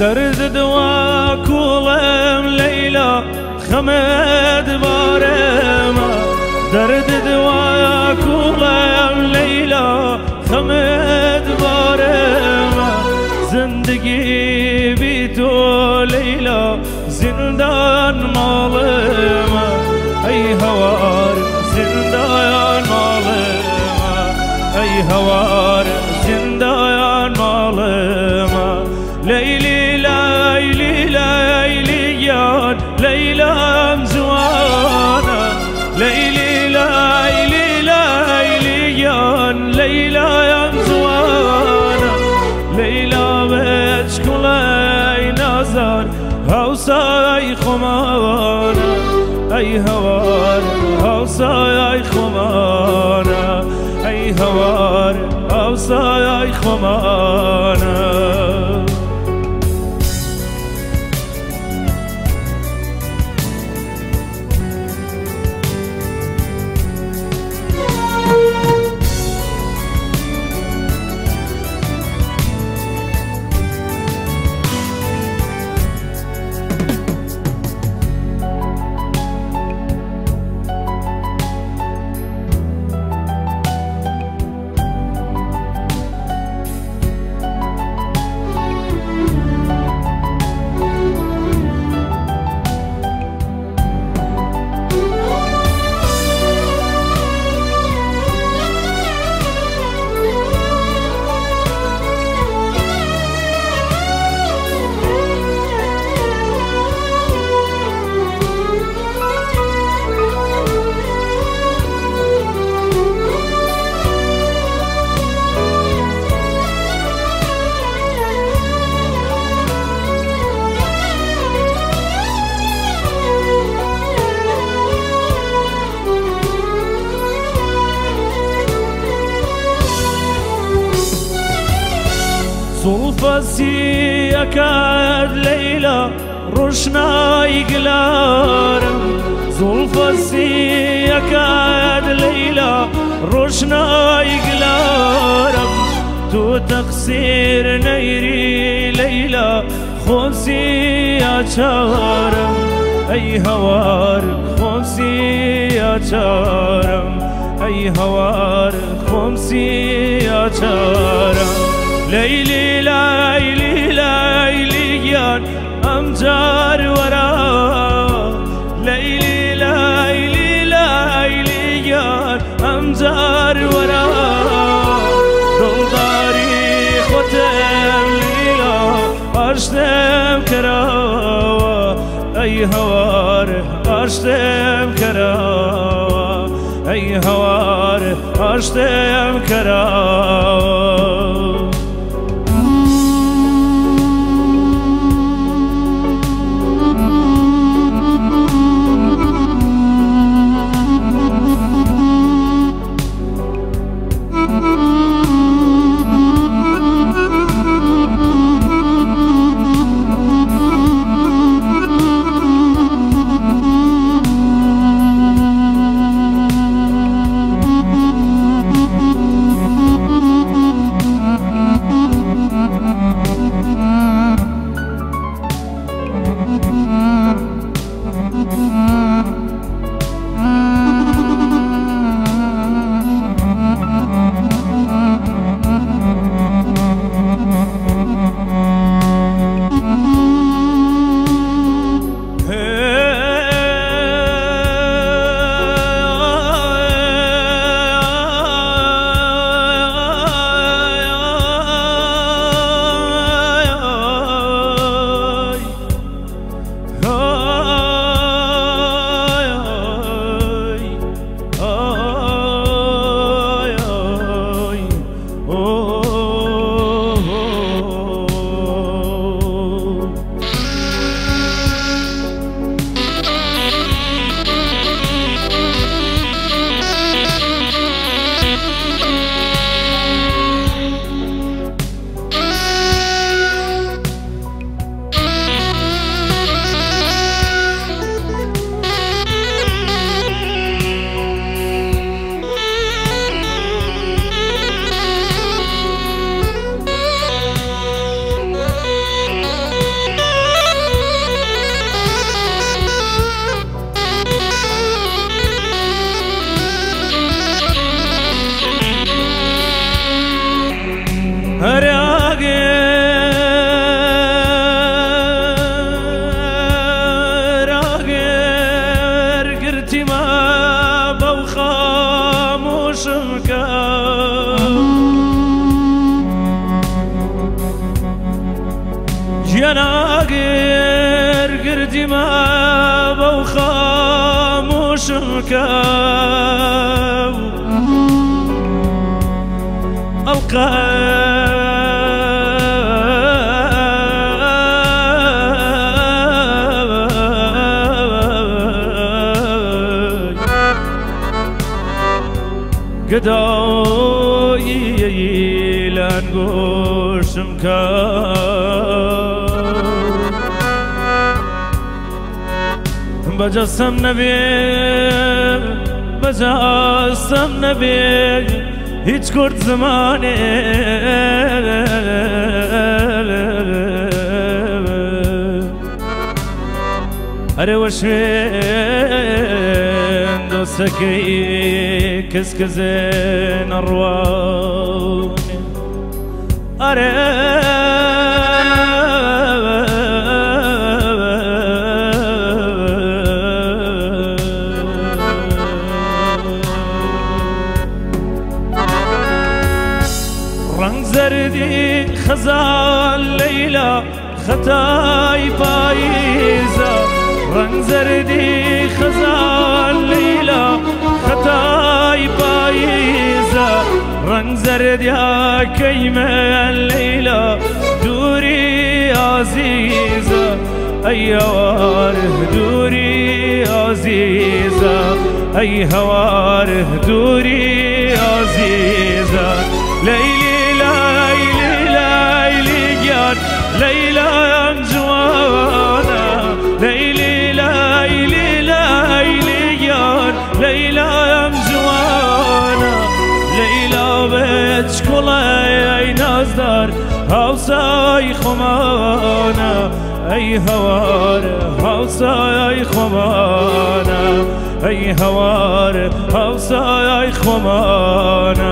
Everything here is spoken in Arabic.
درد دواك ولم ليلى خمد بارما درد دواك مشغول نظر حوصای خمار ای هوار حوصای خمار ای هوار حوصای خمار. صوفسي أكاد ليلى رشنا يقلارم صوفسي أكاد ليلى رشنا يقلارم تو تقصير نيري ليلى خمسي أشارم أي هوار خمسي أشارم أي هوار خمسي أشارم ليلي ليلي ليلي يان أمجار ورا. ليلي ليلي ليلي يان أمجار ورا. دلداري ختم ليلا أرشتم كراوا أي هوار أرشتم كراوا أي هوار أرشتم كراوا بوخاموش مكاو ألقى. قداي لنقوش مكان. بجسم نبي بجسم نبي. هیچ کرد زمانه اره وشين دوسكي كسكزين الروان. اره خزان لیلا خطای پاییزا رنگ زردی خزان لیلا خطای پاییزا رنگ زرد یا کیمه لیلا دوری عزیزا ای هواره دوری عزیزا ای هواره دوری عزیزا لیلی اي نازدار هاوساي خمانا. أي هوار هاوساي خمانا. أي هوار هاوساي خمانا.